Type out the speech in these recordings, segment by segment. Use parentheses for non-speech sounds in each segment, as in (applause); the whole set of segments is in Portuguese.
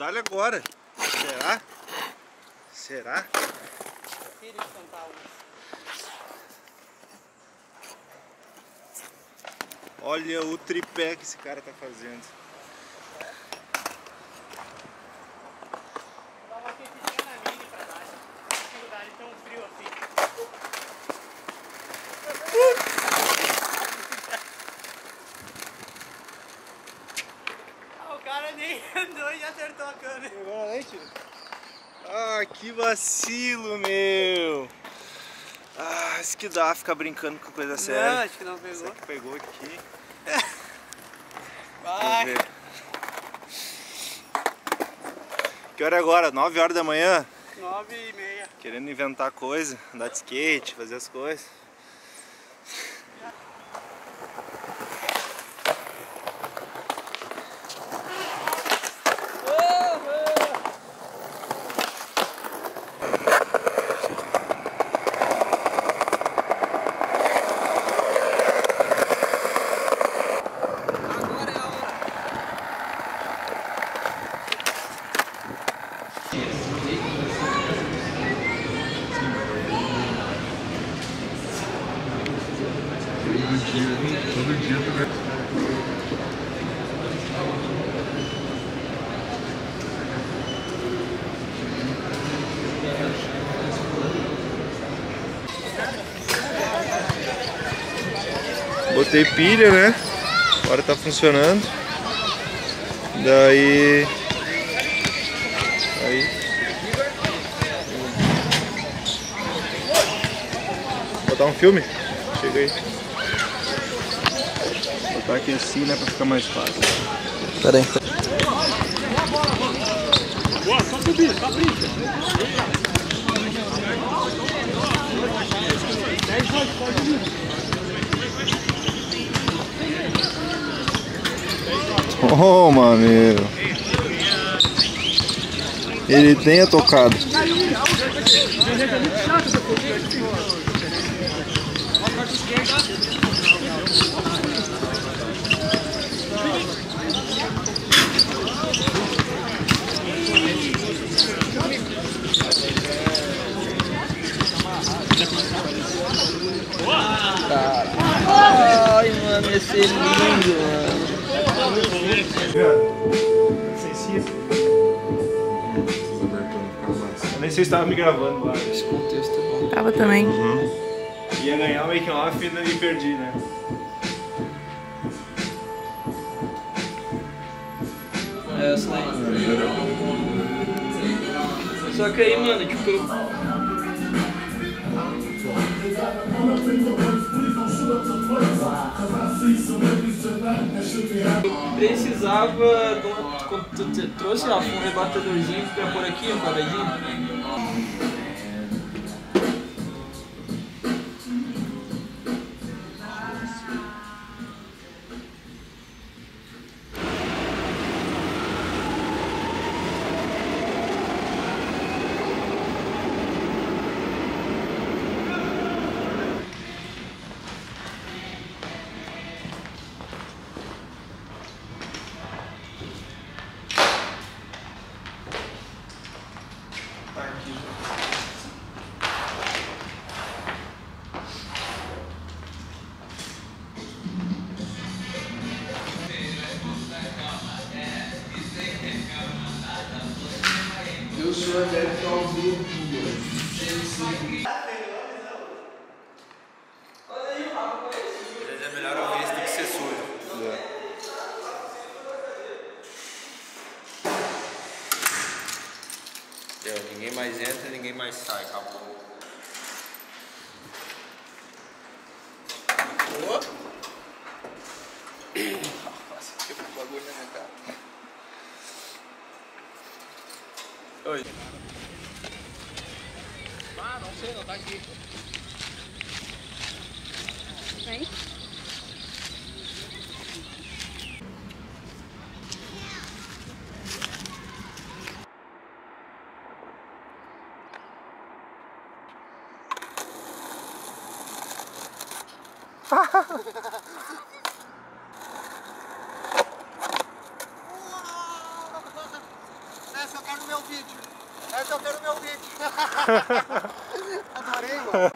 Dá-lhe agora. Será? Será? Olha o tripé que esse cara tá fazendo. Ah, o cara nem andou e acertou a câmera. Ah, que vacilo, meu! Ah, isso que dá ficar brincando com coisa Não, séria. acho que não pegou. Será que pegou aqui? (laughs) Vai. Vamos ver. Que hora é agora? 9 horas da manhã? Nove e meia. Querendo inventar coisa, andar de skate, fazer as coisas. Botei pilha, né? Agora tá funcionando. Daí. Aí. Botar um filme? Chega aí. Botar aqui assim, né? Pra ficar mais fácil. Pera aí. Toma, meu. Ele tenha tocado. Ai, mano, ia ser lindo, mano. Eu nem sei se tava me gravando lá. Esse contexto é bom. Tava também. Ia ganhar o making off e perdi, né? É aí. Só que aí, mano, tipo, eu... Eu precisava, quando tu te- trouxe ó, um rebatedorzinho pra pôr aqui, um quadradinho. entra e ninguém mais sai, acabou. Boa. Nossa, que bagulho na minha cara. Oi. Ah, não sei, não tá aqui. Vem. Essa eu quero no meu vídeo. Essa eu quero no meu vídeo. (laughs) Adorei, mano.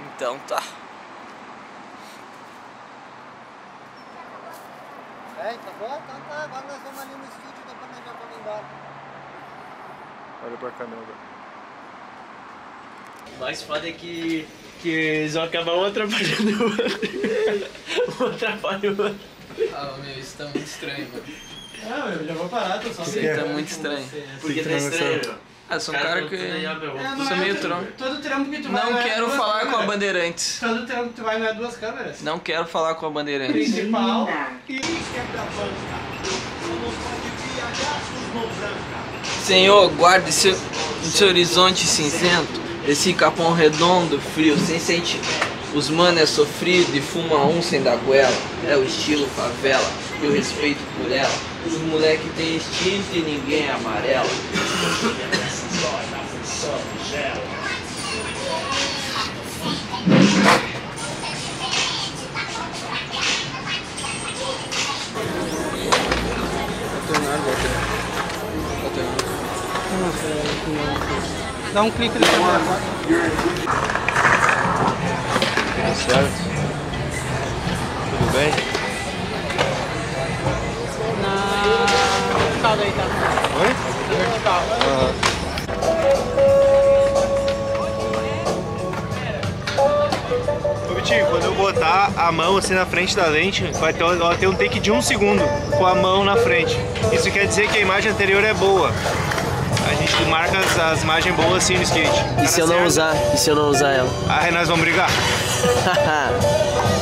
Então tá. É, tá bom? Tá, tá. Agora nós vamos ali no estúdio, depois nós pra vamos embora. Olha pra câmera. O mais foda é que que eles vão acabar um atrapalhando o outro. (laughs) Um atrapalha o outro. Ah, meu, isso tá muito estranho, mano. Não, eu já vou parar, tô só Isso aí tá muito estranho. Por que tá estranho, meu? Ah, sou um cara que. É, Sou meio tronco. Todo trampo que tu vai Não é quero duas falar com a. Bandeirantes. Todo trampo que tu vai não é duas câmeras. Não quero falar com a Bandeirantes. Principal e Senhor, guarde seu, seu horizonte cinzento, esse capão redondo, frio, sem sentimento. Os mano é sofrido e fuma um sem dar goela. É o estilo favela e o respeito por ela. Os moleque tem instinto e ninguém é amarela. Dá um clique na câmera agora. Certo? Tudo bem? Na calda aí, tá? Oi? No carro. Ô Vitinho, quando eu botar a mão assim na frente da lente, vai ter, ela tem um take de um segundo com a mão na frente. Isso quer dizer que a imagem anterior é boa. A gente marca as, as imagens boas assim no skate. E se eu não usar? E se eu não usar ela? Ah, nós vamos brigar. (laughs)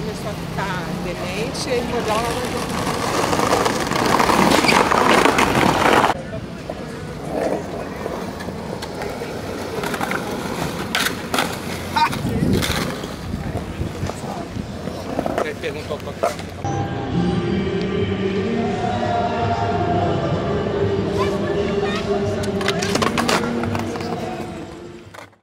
começou a ficar demente e ele ela mandou. Perguntou pra